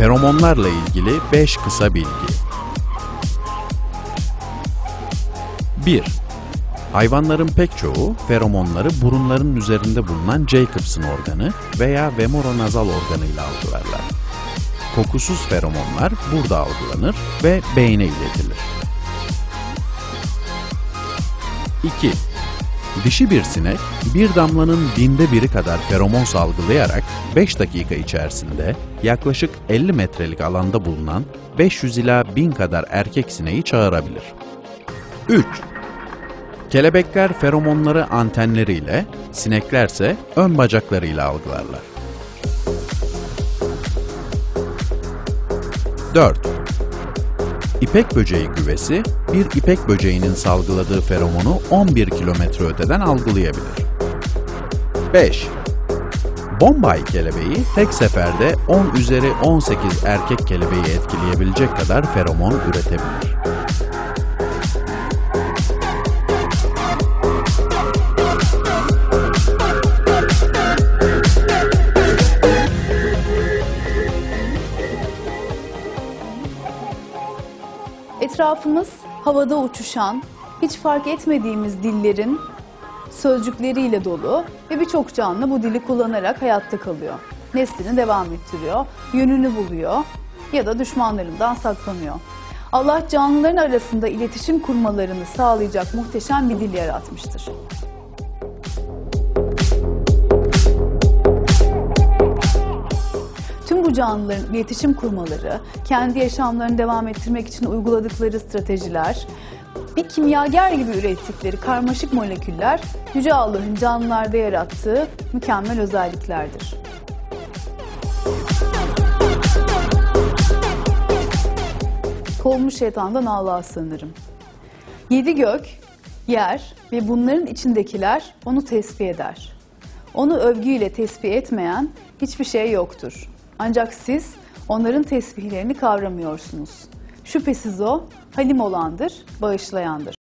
Feromonlarla ilgili 5 kısa bilgi. 1. Hayvanların pek çoğu feromonları burunların üzerinde bulunan Jacobson organı veya vemoronazal organıyla algılarlar. Kokusuz feromonlar burada algılanır ve beyne iletilir. 2. Dişi bir sinek, bir damlanın binde biri kadar feromon salgılayarak 5 dakika içerisinde yaklaşık 50 metrelik alanda bulunan 500 ila 1000 kadar erkek sineği çağırabilir. 3. Kelebekler feromonları antenleriyle, sineklerse ön bacaklarıyla algılarlar. 4. İpek böceği güvesi, bir ipek böceğinin salgıladığı feromonu 11 kilometre öteden algılayabilir. 5. Bombay kelebeği tek seferde 10 üzeri 18 erkek kelebeği etkileyebilecek kadar feromon üretebilir. Etrafımız havada uçuşan, hiç fark etmediğimiz dillerin sözcükleriyle dolu ve birçok canlı bu dili kullanarak hayatta kalıyor. Neslini devam ettiriyor, yönünü buluyor ya da düşmanlarından saklanıyor. Allah canlıların arasında iletişim kurmalarını sağlayacak muhteşem bir dil yaratmıştır. Bu canlıların iletişim kurmaları, kendi yaşamlarını devam ettirmek için uyguladıkları stratejiler, bir kimyager gibi ürettikleri karmaşık moleküller, Yüce Allah'ın canlılarda yarattığı mükemmel özelliklerdir. Kovmuş şeytandan Allah'a sığınırım. Yedi gök, yer ve bunların içindekiler onu tesbih eder. Onu övgüyle tesbih etmeyen hiçbir şey yoktur. Ancak siz onların tesbihlerini kavramıyorsunuz. Şüphesiz o halim olandır, bağışlayandır.